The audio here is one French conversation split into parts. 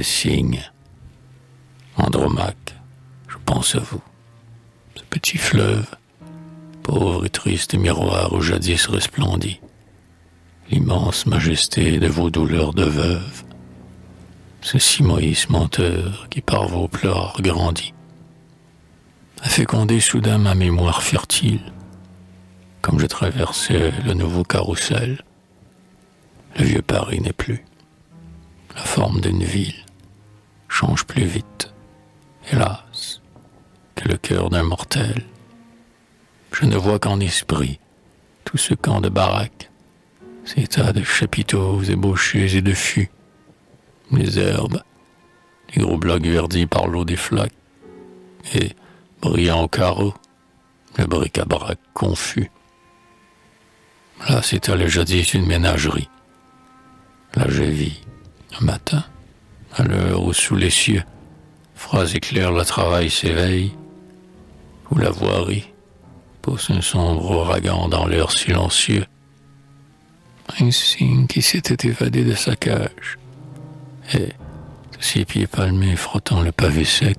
le cygne. Andromaque, je pense à vous. Ce petit fleuve, pauvre et triste miroir où jadis resplendit l'immense majesté de vos douleurs de veuve, ce Simoïs menteur qui par vos pleurs grandit, a fécondé soudain ma mémoire fertile, comme je traversais le nouveau carrousel. Le vieux Paris n'est plus. La forme d'une ville change plus vite, hélas, que le cœur d'un mortel. Je ne vois qu'en esprit tout ce camp de baraques, ces tas de chapiteaux ébauchés et de fûts, les herbes, les gros blocs verdis par l'eau des flaques, et, brillant au carreau, le bric-à-brac confus. Là s'étalait jadis une ménagerie. Là j'ai vis, un matin, à l'heure où sous les cieux, phrases éclairent le travail s'éveille, où la voirie pousse un sombre ouragan dans l'air silencieux, un signe qui s'était évadé de sa cage, et, ses pieds palmés frottant le pavé sec,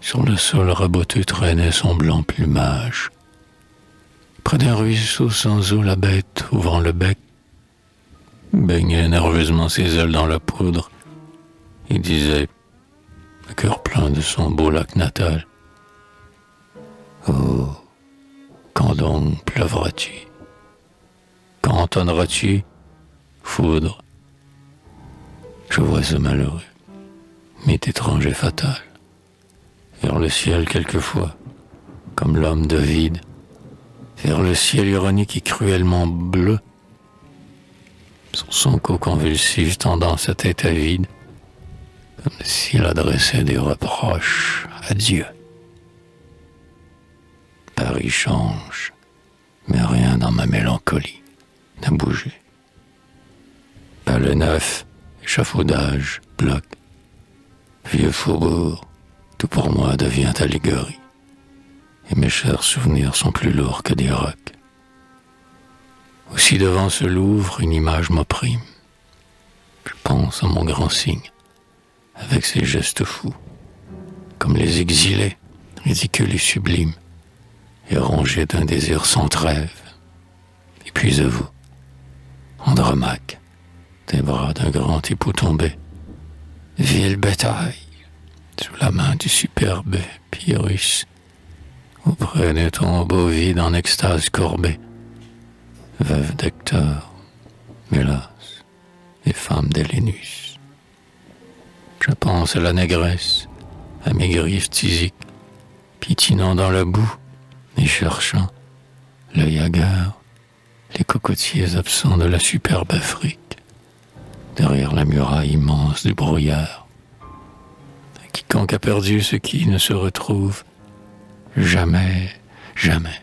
sur le sol raboteux traînait son blanc plumage. Près d'un ruisseau sans eau, la bête, ouvrant le bec, baignait nerveusement ses ailes dans la poudre et disait, le cœur plein de son beau lac natal, Oh, quand donc pleuvras-tu? Quand entendras-tu foudre. Je vois ce malheureux, mythe étrange et fatal, vers le ciel quelquefois, comme l'homme de vide, vers le ciel ironique et cruellement bleu, son sonco convulsif tendant sa tête à vide, comme s'il adressait des reproches à Dieu. Paris change, mais rien dans ma mélancolie n'a bougé. Le neuf, échafaudage, bloc, vieux faubourg, tout pour moi devient allégorie, et mes chers souvenirs sont plus lourds que des rocs. Aussi devant ce Louvre, une image m'opprime. Je pense à mon grand signe, avec ses gestes fous, comme les exilés, ridicules et sublimes et rongé d'un désir sans trêve. Et puis à vous, Andromaque, des bras d'un grand époux tombé, ville bétail, sous la main du superbe Pyrrhus, auprès des tombeaux vides en extase courbée, veuve d'Hector, Mélas et femme d'Hélénus. Je pense à la négresse, à mes griffes tisiques, pitinant dans la boue, et cherchant l'œil hagard, les cocotiers absents de la superbe Afrique, derrière la muraille immense du brouillard. Quiconque a perdu ce qui ne se retrouve jamais, jamais.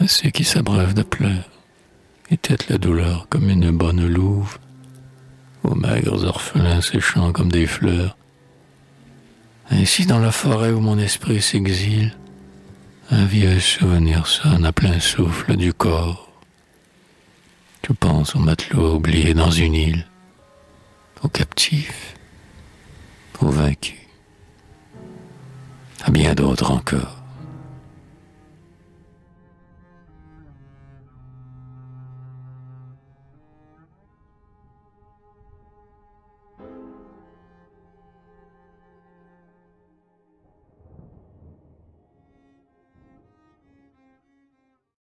À ceux qui s'abreuvent de pleurs et têtent la douleur comme une bonne louve, aux maigres orphelins séchant comme des fleurs. Ainsi dans la forêt où mon esprit s'exile, un vieux souvenir sonne à plein souffle du corps. Je pense aux matelots oubliés dans une île, aux captifs, aux vaincus, à bien d'autres encore.